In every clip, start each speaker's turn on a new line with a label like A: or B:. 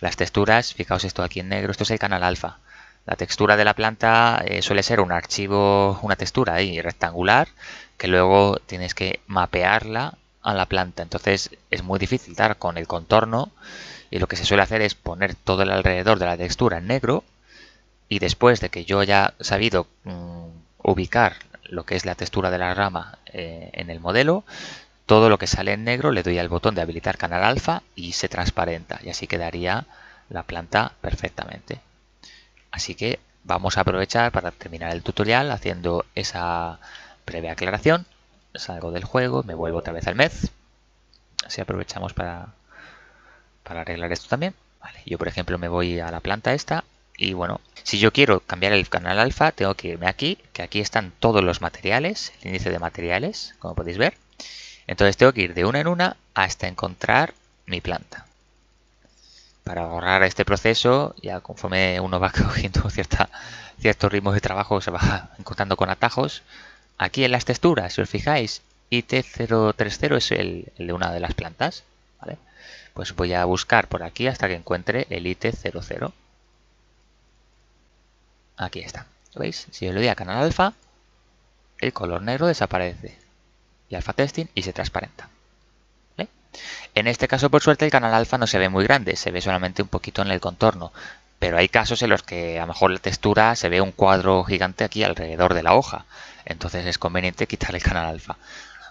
A: Las texturas, fijaos esto aquí en negro, esto es el canal alfa. La textura de la planta eh, suele ser un archivo, una textura ahí rectangular, que luego tienes que mapearla a la planta. Entonces es muy difícil dar con el contorno y lo que se suele hacer es poner todo el alrededor de la textura en negro y después de que yo haya sabido mm, ubicar lo que es la textura de la rama eh, en el modelo, todo lo que sale en negro le doy al botón de habilitar canal alfa y se transparenta y así quedaría la planta perfectamente. Así que vamos a aprovechar para terminar el tutorial haciendo esa breve aclaración. Salgo del juego, me vuelvo otra vez al MED. Así aprovechamos para, para arreglar esto también. yo por ejemplo me voy a la planta esta y bueno, si yo quiero cambiar el canal alfa tengo que irme aquí, que aquí están todos los materiales, el índice de materiales, como podéis ver. Entonces tengo que ir de una en una hasta encontrar mi planta. Para ahorrar este proceso, ya conforme uno va cogiendo cierta, ciertos ritmos de trabajo, se va encontrando con atajos. Aquí en las texturas, si os fijáis, IT030 es el, de una de las plantas. Pues voy a buscar por aquí hasta que encuentre el IT00. Aquí está. ¿Veis? Si yo le doy a canal alfa, el color negro desaparece y alfa testing y se transparenta. En este caso, por suerte, el canal alfa no se ve muy grande, se ve solamente un poquito en el contorno. Pero hay casos en los que a lo mejor la textura se ve un cuadro gigante aquí alrededor de la hoja. Entonces es conveniente quitar el canal alfa.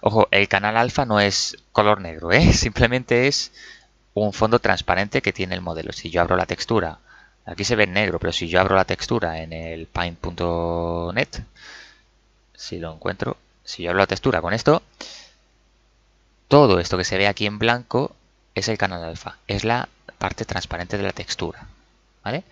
A: Ojo, el canal alfa no es color negro, ¿eh? simplemente es un fondo transparente que tiene el modelo. Si yo abro la textura, aquí se ve en negro, pero si yo abro la textura en el paint.net, si lo encuentro, si yo hablo la textura con esto, todo esto que se ve aquí en blanco es el canal alfa, es la parte transparente de la textura. ¿Vale?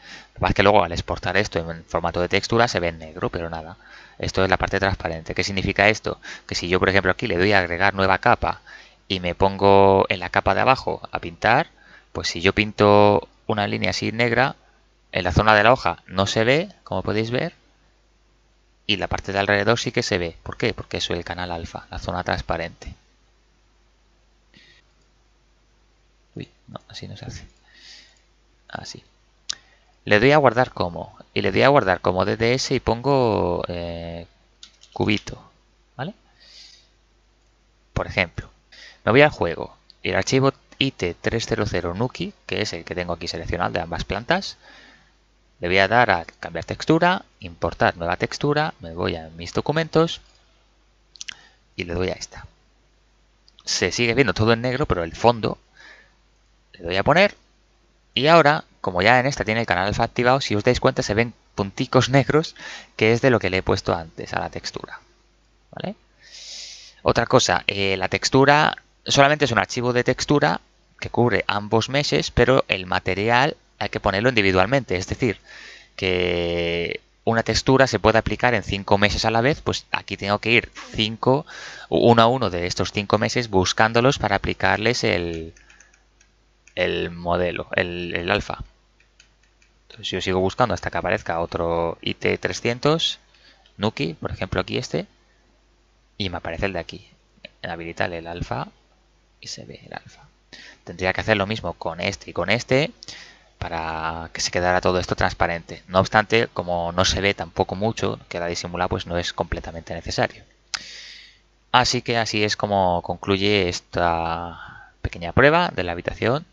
A: Lo que que luego al exportar esto en formato de textura se ve en negro, pero nada. Esto es la parte transparente. ¿Qué significa esto? Que si yo, por ejemplo, aquí le doy a agregar nueva capa y me pongo en la capa de abajo a pintar, pues si yo pinto una línea así negra, en la zona de la hoja no se ve, como podéis ver, y la parte de alrededor sí que se ve. ¿Por qué? Porque es el canal alfa, la zona transparente. Uy, no, así no se hace. Así. Le doy a guardar como. Y le doy a guardar como DDS y pongo eh, cubito. ¿Vale? Por ejemplo, me voy al juego y el archivo IT300 Nuki, que es el que tengo aquí seleccionado de ambas plantas, le voy a dar a cambiar textura, importar nueva textura, me voy a mis documentos y le doy a esta. Se sigue viendo todo en negro, pero el fondo le doy a poner y ahora, como ya en esta tiene el canal activado, si os dais cuenta se ven punticos negros, que es de lo que le he puesto antes a la textura. Otra cosa, eh, la textura solamente es un archivo de textura que cubre ambos meses, pero el material hay que ponerlo individualmente. Es decir, que una textura se puede aplicar en cinco meses a la vez, pues aquí tengo que ir cinco, uno a uno de estos cinco meses buscándolos para aplicarles el, el modelo, el, el alfa. Entonces yo sigo buscando hasta que aparezca otro IT300, Nuki, por ejemplo aquí este, y me aparece el de aquí. Habilitar el alfa y se ve el alfa. Tendría que hacer lo mismo con este y con este, para que se quedara todo esto transparente. No obstante, como no se ve tampoco mucho, queda disimulado, pues no es completamente necesario. Así que así es como concluye esta pequeña prueba de la habitación